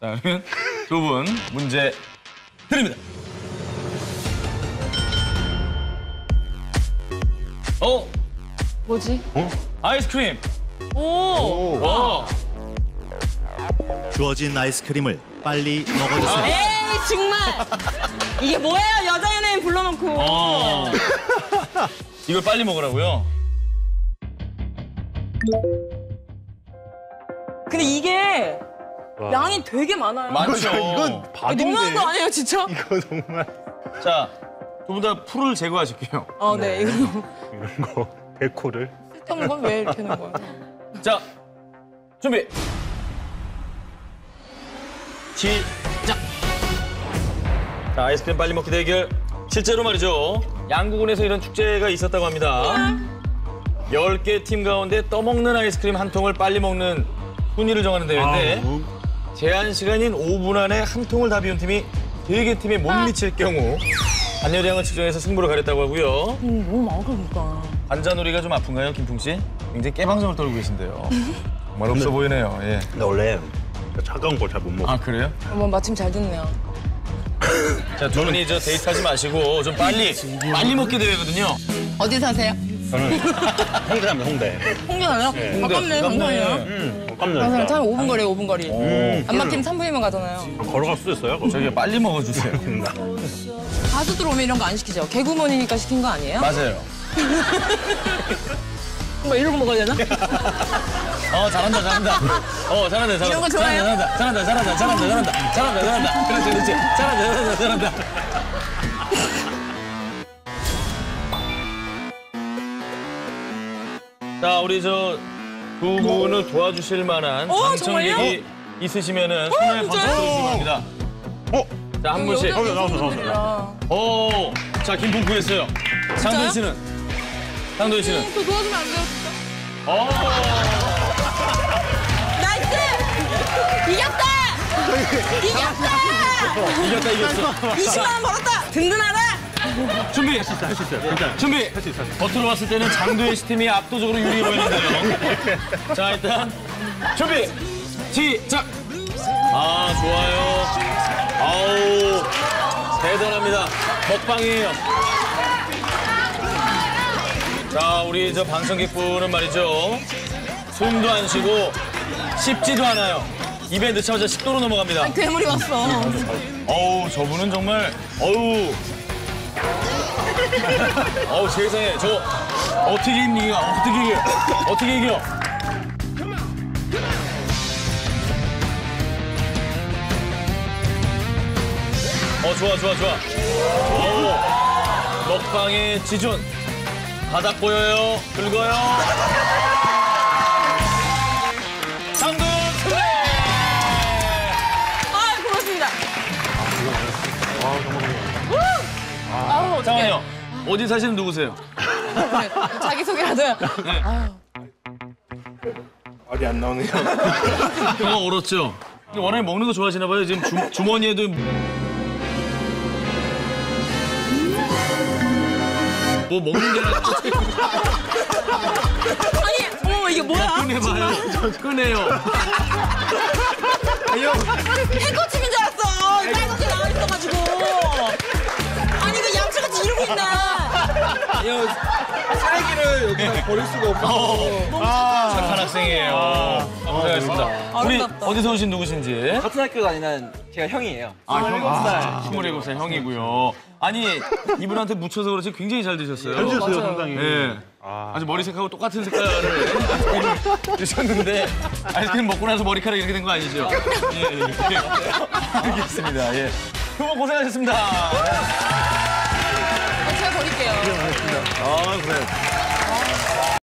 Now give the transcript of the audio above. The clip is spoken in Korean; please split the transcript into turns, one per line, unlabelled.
자, 그러면 두 분 문제 드립니다. 어,
뭐지?
아이스크림.
오.
와,
주어진 아이스크림을 빨리 먹어주세요.
에이 정말. 이게 뭐예요? 여자 연예인 불러놓고.
어. 이걸 빨리 먹으라고요?
근데 이게 양이 되게 많아요.
많죠.
이건
아니, 너무한 거 아니에요, 진짜?
이거 정말
자, 두 분 다 풀을 제거하실게요.
어, 네. 이거 너무
이런 거 데코를
쓸데없는 건왜 이렇게 하는 거야?
자, 준비. 시작. 자, 아이스크림 빨리 먹기 대결. 실제로 말이죠. 양구군에서 이런 축제가 있었다고 합니다. 10개 팀 가운데 떠먹는 아이스크림 한 통을 빨리 먹는 순위를 정하는 대회인데 제한 시간인 5분 안에 한 통을 다 비운 팀이 3개 팀에 못 미칠 경우 반여량을 측정해서 승부를 가렸다고 하고요.
음, 너무 많아, 그러니까.
관자놀이가 좀 아픈가요, 김풍 씨? 굉장히 깨방정을 떨고 계신데요. 정말 없어 보이네요. 예.
근데 원래 차가운 걸 잘 못 먹어
아 그래요?
어머, 마침 잘 듣네요.
자 두 분이 저 데이트하지 마시고 좀 빨리 빨리 먹게 되거든요.
어디 사세요?
저는 홍대 합니다 홍대
홍대 가요? 가깝네, 감사해요.
음 깜짝이야
감사해요. 참 5분 거리에 5분 거리.
오,
안 막히면 3분이면 가잖아요.
걸어갈 수도 있어요
저기 빨리 먹어주세요.
가수들 오면 이런 거 안 시키죠? 개구먼이니까 시킨 거 아니에요?
맞아요.
뭐 이러고 먹어야 되나?
어 잘한다 잘한다. 어 잘한다 잘한다.
이런 거 좋아해요?
잘한다 잘한다 잘한다 잘한다 잘한다 잘한다 잘한다. 그렇지 그렇지 잘한다 잘한다 잘한다. 자 우리 저 두 분을 도와주실 만한
어, 정말요?
있으시면은 손을 번쩍
진짜요?
들어주시기 바랍니다.
어?
자 한 분씩.
여자
나왔어, 나왔어,
분들이라.
오, 자 김풍 구했어요. 장도연 씨는? 장도연 씨는?
저 도와주면 안 돼요, 진짜?
어.
nice! 이겼다! 이겼다!
이겼다 이겼어.
20만 원 벌었다! 든든하다!
준비. 할 수 있어. 할수 있어. 괜찮아. 준비. 할 수 있어. 겉으로 봤을 때는 씨 팀이 압도적으로 유리해 보이는데요. 자 일단 준비. 시작. 아 좋아요. 아우 대단합니다. 먹방이에요. 자 우리 저 방청객 분은 말이죠. 숨도 안 쉬고 씹지도 않아요. 입에 넣자마자 식도로 넘어갑니다.
괴물이 왔어.
어우 저분은 정말 어우 어우 세상에. 저 어떻게 이기가 어떻게 이겨? 어떻게 이겨? 어 좋아 좋아 좋아. 어우 먹방의 지존. 바닥 보여요? 긁어요 잠깐만요 어디 사시는 누구세요?
자기소개라도요.
말이 안 나오네요
혀가 얼었죠? 근데 워낙에 먹는 거 좋아하시나 봐요. 지금 주, 주머니에도 뭐 먹는 게 아니라
아니, 어머, 이게 뭐야?
꺼내봐요. 꺼내요.
쓰레기를 여기 버릴 수가 없어.
착한 학생이에요. 고생하셨습니다. 우리
아름답다.
어디서 오신 누구신지?
같은 학교가 아니라 제가 형이에요.
아, 형. 아, 27살 형이고요. 아니, 이분한테 묻혀서 그렇지 굉장히 잘 드셨어요.
해주셨어요 상당히
예. 아주 머리 색하고 똑같은 색깔을 아이스크림 드셨는데 아이스크림 먹고 나서 머리카락이 이렇게 된 거 아니죠? 예, 예. 예. 알겠습니다. 예. 두분 고생하셨습니다.
버릴게요.
아, 그래.